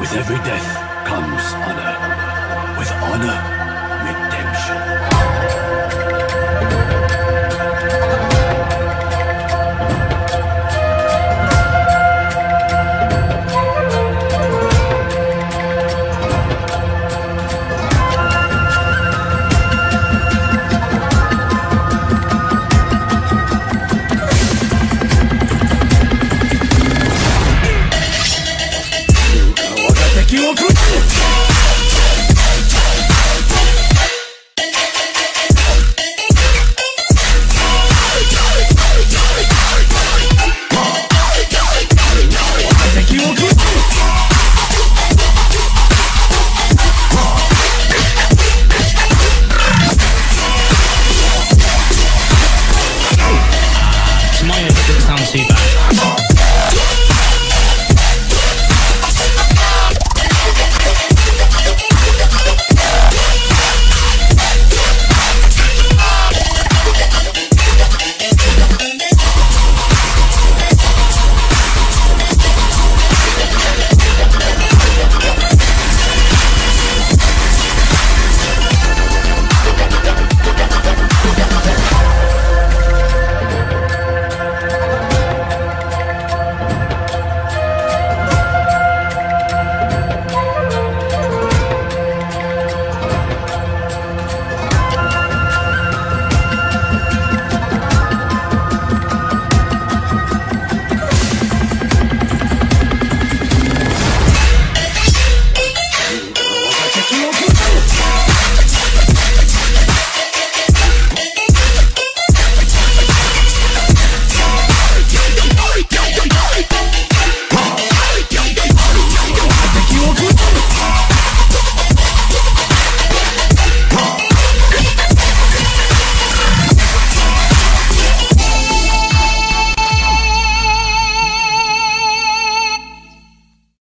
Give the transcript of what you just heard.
With every death comes honor. With honor, Mine doesn't sound too bad.